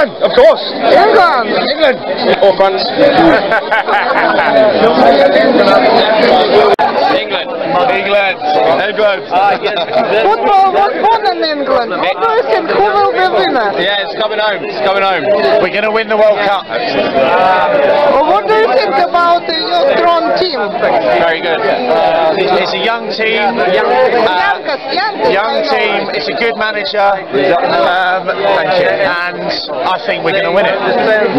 England, of course. England. England. Or France. England. England. England. Ah, Football was born in England. What do you? Who will be winner? Yeah, it's coming home. It's coming home. We're going to win the World Cup. Or what do you think about your strong team? Very good. It's a young team. Young, Youngest, youngest. young team. It's a good manager. Um, thank you. And I think we're going to win it.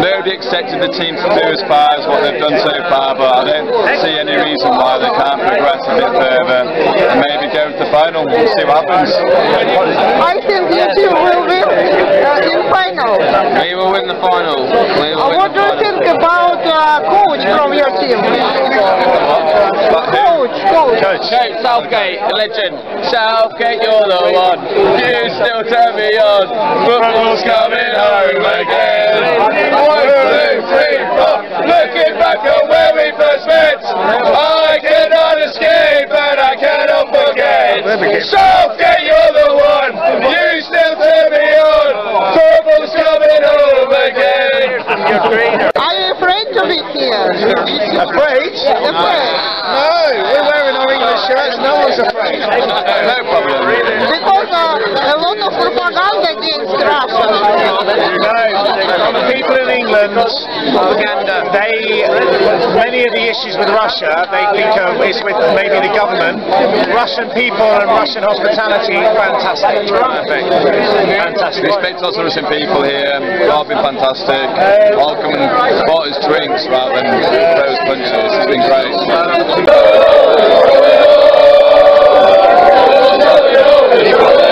Nobody expected the team to do as far as what they've done so far, but I don't see any reason why they can't progress a bit further and maybe go to the final. We'll see what happens. I think your team will win uh, in final. We will win the final. We Uh, what do you think about uh, coach from your team? Coach, coach. Coach. Coach Southgate, a legend. Southgate, you're the one. You still turn me on. Football's coming home again. No one's afraid. No problem. Because uh, a lot of propaganda against Russia. No, people in England, propaganda. They, many of the issues with Russia, they think of is with maybe the government. Russian people and Russian hospitality, fantastic. Fantastic. Respect to the Russian people here. Um, All been fantastic. All come and bought us drinks rather than those punches. It's been great.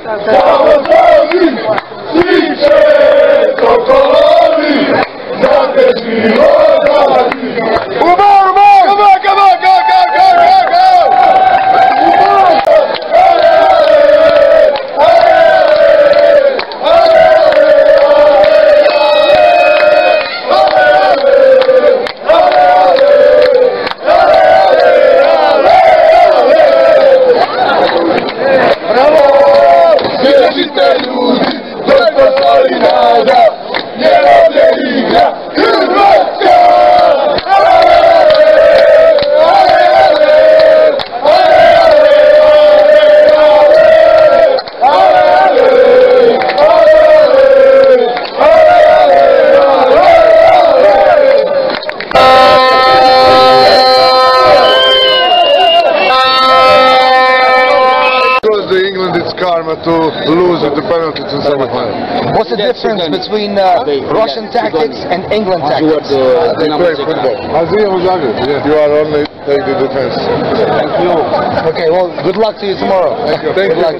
¡Que What's the difference between uh, Russian tactics and England tactics? They play football. Aziz Mujagir, yes. You are only take the defense. Thank you. Okay, well, good luck to you tomorrow. Thank you. Good luck.